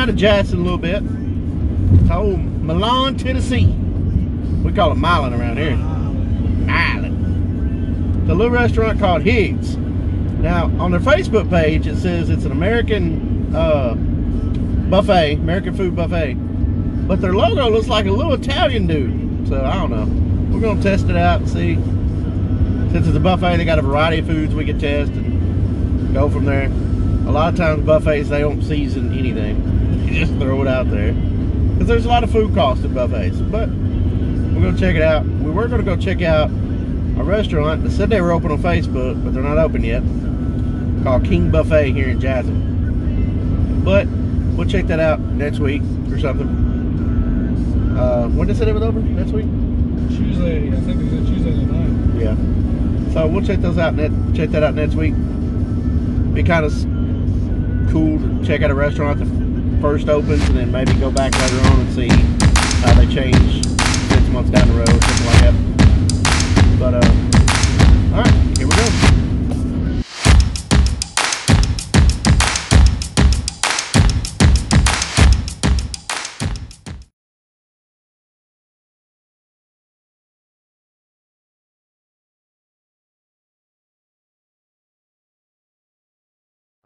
out of Jackson a little bit. Old Milan, Tennessee. We call it Milan around here. Milan. A little restaurant called Higgs. Now, on their Facebook page, it says it's an American uh, buffet, American food buffet. But their logo looks like a little Italian dude. So, I don't know. We're going to test it out and see. Since it's a buffet, they got a variety of foods we can test and go from there. A lot of times buffets, they don't season anything. You just throw it out there. Because there's a lot of food costs at buffets. But we're going to check it out. We were going to go check out a restaurant that said they were open on Facebook, but they're not open yet. Called King Buffet here in Jackson. But we'll check that out next week or something. Uh, when does it ever over? Next week? Tuesday, I think it's Tuesday night. Yeah. So we'll check those out. Net, check that out next week. Be kind of cool to check out a restaurant first opens, and then maybe go back later on and see how they change six months down the road, something like that. But uh, all right, here we go.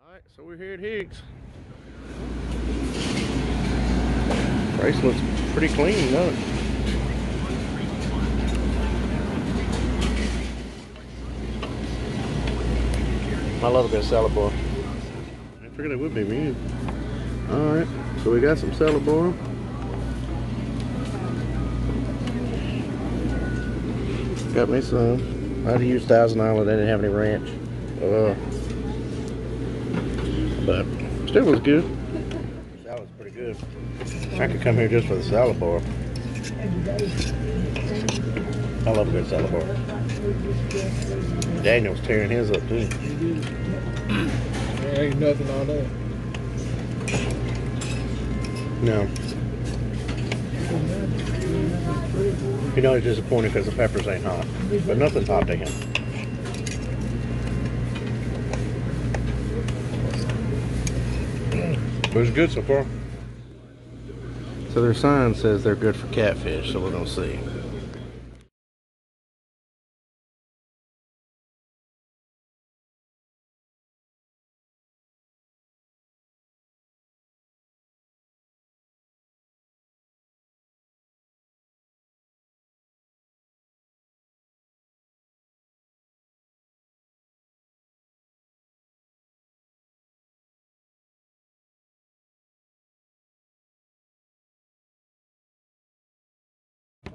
All right, so we're here at Higgs. Place looks pretty clean, doesn't it? I love a good bar. I figured it would be me. All right, so we got some bar. Got me some. I had to use Thousand Island. They didn't have any ranch. Uh, but still was good. That was pretty good. I could come here just for the salad bar. I love a good salad bar. Daniel's tearing his up too. There ain't nothing on that. No. You know he's disappointed because the peppers ain't hot. But nothing's hot to him. But it's good so far. So their sign says they're good for catfish, so we're gonna see.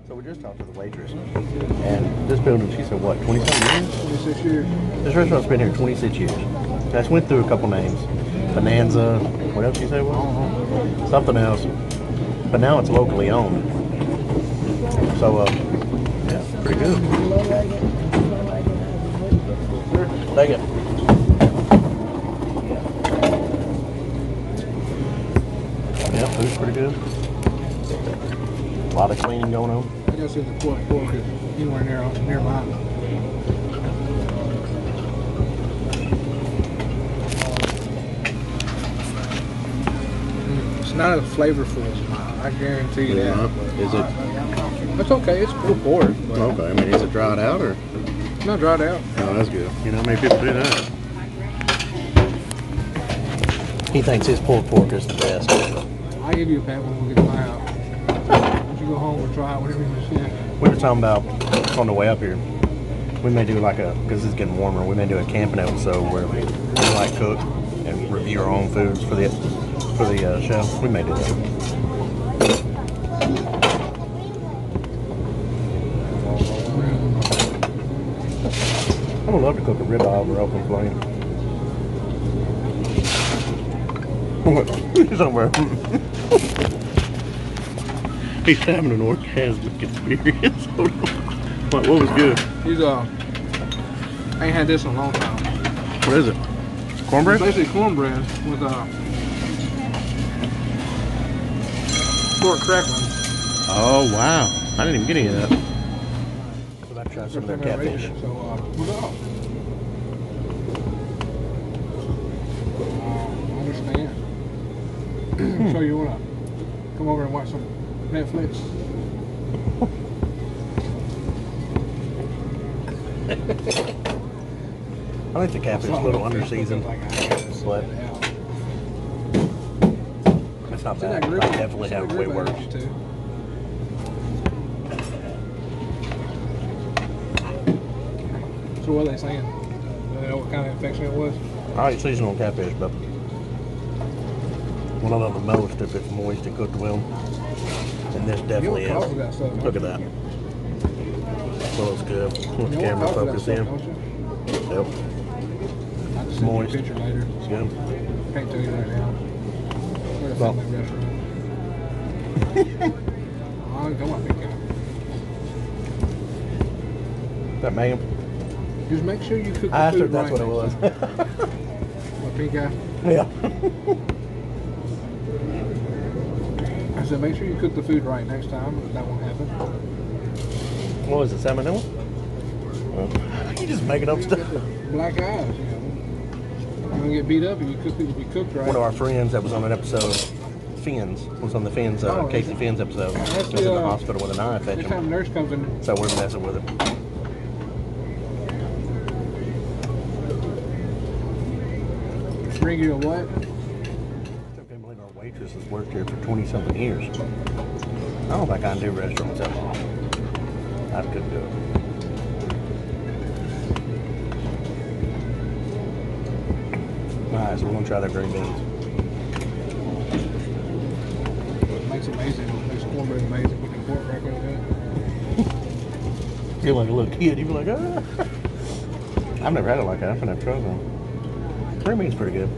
So we just talked to the waitress, and this building, she said, what, 27 years? 26 years. This restaurant's been here 26 years. That's went through a couple names. Bonanza, what else you say was? Something else. But now it's locally owned. So, uh, yeah, pretty good. Take it. Yeah, food's pretty good. A lot of cleaning going on. I guess in the pork pork is anywhere near near mine. It's not as flavorful as mine. I guarantee you Yeah. that. Is it? It's okay. It's pulled pork, Okay, I mean, is it dried out or? it's not dried out. Oh, that's good. You know how many people do that? He thinks his pulled pork is the best. I'll give you a pat when we get to my house. Once you go home, we'll try whatever you see. We were talking about on the way up here. We may do like a because it's getting warmer. We may do a camping episode where we like cook and review our own foods for the for the uh, show. We may do that. I would love to cook a ribeye over open flame. What? Somewhere. He's having an orgasmic experience. what, what was good? He's uh, I ain't had this in a long time. What is it? Cornbread? It's basically cornbread with uh, pork crackling. Oh wow! I didn't even get any of that. So I tried some of their catfish. So uh, we'll go. Uh, I understand. so you wanna come over and watch some Netflix? I think the catfish is a little under seasoned. Like I gotta sit What? down. It's not bad. I definitely have way worse. got you to? So what are they saying? Do they know what kind of infection it was? I like seasonal catfish, but one of them the most if it's moist and cooked well. And this definitely is. stuff. Look at that. Well, it's good. Let You the camera talk with that focus in. Yep, send Moist. you a picture later. it's good. Can't tell you right now. We're at a Well. oh, don't want pink eye. That man. Just make sure you cook the I food if that's what it was. My pink eye. yeah. Said, make sure you cook the food right next time. That won't happen. What was it, salmonella? Well, you just making up stuff. black eyes, you know. You're gonna get beat up if you cook it to be cooked right. One of our friends that was on an episode, Fins, was on the Fins, uh, Oh, Casey it? Fins episode. That's was in the, the uh, hospital with an eye Next infection. time nurse comes in, So we're messing with him. bring you a what? I can't believe our waitress has worked here for 20 something years. I don't think I can do restaurants that long. I couldn't do it. Alright, so we're gonna try their green beans. Makes it amazing. Makes cornbread amazing. Put the pork back over there. Feel like a little kid, you'd be like, ah. I've never had it like that. I've never tried them. Green beans pretty good.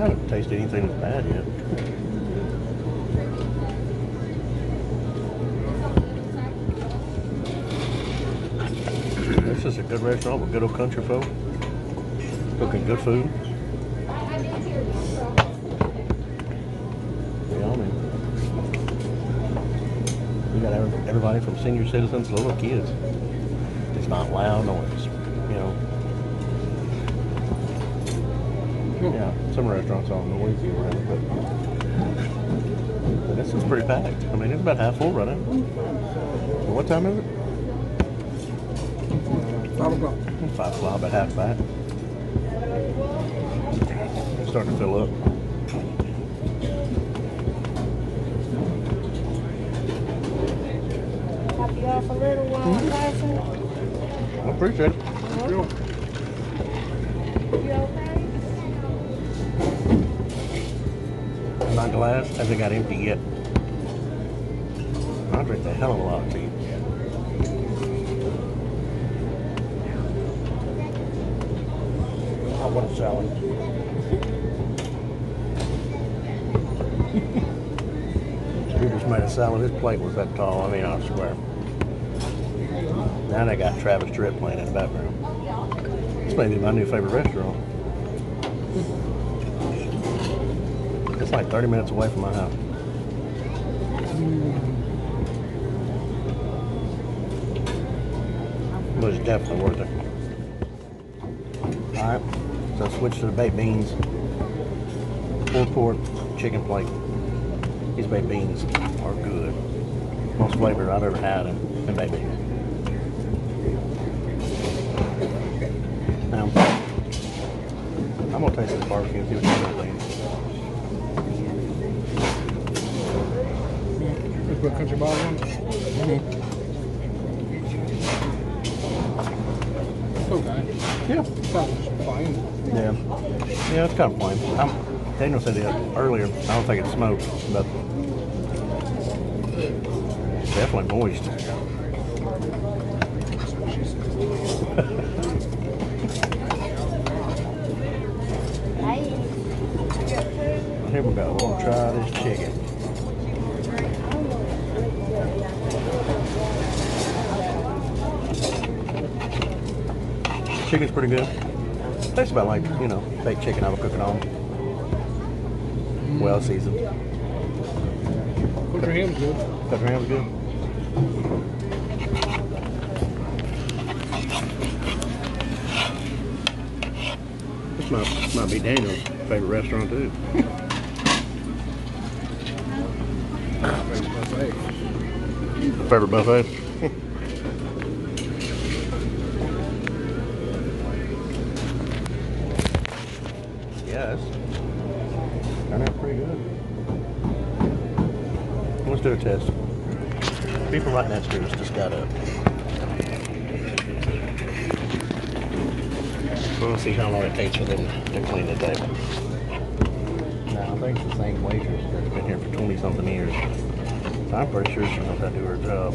Haven't tasted anything that's bad yet. This is a good restaurant with good old country folk. Cooking good food. We got everybody from senior citizens to little kids. It's not loud noise, you know. Yeah, some restaurants are noisy around, but, but this is pretty packed. I mean, it's about half full running. What time is it? Five o'clock. Five o'clock, about half back. Starting to fill up. Drop you off a little while, mm-hmm. Carson. I appreciate it. Sure. You okay? My glass hasn't got empty yet. I drink the hell of a lot of tea. I want a salad. We just made a salad. His plate was that tall. I mean, I swear. Now they got Travis Tritt playing in the background. This may be my new favorite restaurant. It's like 30 minutes away from my house. But it's definitely worth it. Alright, so switch to the baked beans. Pulled pork, chicken plate. These baked beans are good. Most flavored I've ever had in, in baked beans. Now, I'm gonna taste this barbecue and see what you think. Just put country bottle on. Okay. Yeah. Sounds fine. Yeah. Yeah, it's kind of plain. I'm, um, Daniel said it earlier. I don't think it's smoked, but definitely moist. Here we go. We're gonna try this chicken. Chicken's pretty good. Tastes about like you know baked chicken I would cook at home. Well seasoned. Country ham's good. Country ham's good. This might, might be Daniel's favorite restaurant too. Favorite buffet? yes. Turned out pretty good. A test. People right next to us just got up. We'll see how long it takes for them to clean the table. Now, I think it's the same waitress that's been here for 20 something years. I'm pretty sure she knows how to do her job.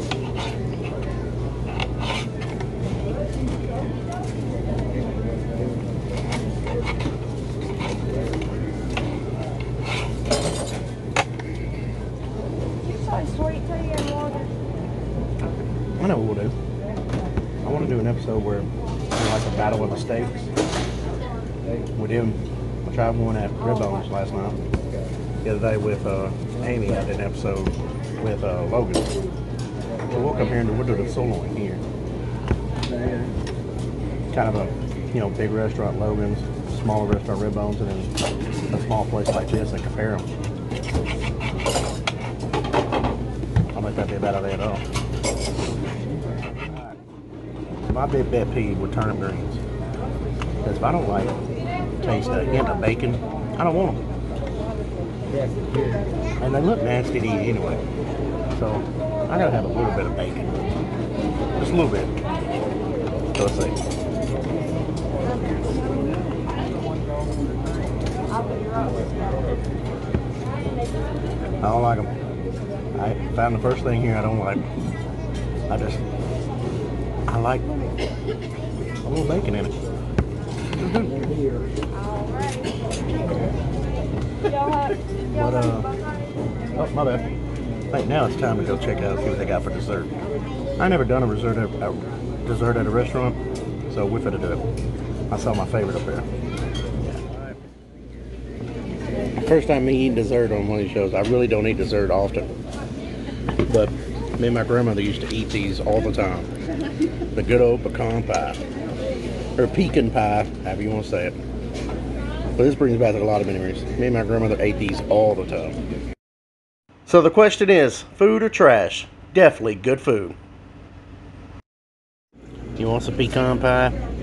So sweet tea and water. I know what we'll do. I want to do an episode where we like a battle of the steaks. We did. I tried one at Red Bones last night. The other day with uh, Amy, I did an episode with uh, Logan. So we'll come here and we'll do the sirloin here. Kind of a, you know, big restaurant Logan's, smaller restaurant Red Bones, and then a small place like this and compare them. I don't think that'd be a bad idea at all. My big pet peeve with turnip greens is if I don't like taste a hint of bacon, I don't want them. And they look nasty to eat anyway. So I gotta have a little bit of bacon. Just a little bit. So let's see. I don't like them. I found the first thing here I don't like. I just, I like a little bacon in it. It's good. Alright. Y'all have, y'all But, uh. Oh, my bad. I think now it's time to go check out see what they got for dessert. I never done a dessert at a dessert at a restaurant, so we're finna do it. I saw my favorite up there. First time me eating dessert on one of these shows. I really don't eat dessert often, but me and my grandmother used to eat these all the time. The good old pecan pie, or pecan pie, however you want to say it. But this brings back a lot of memories. Me and my grandmother ate these all the time. So the question is, food or trash? Definitely good food. You want some pecan pie?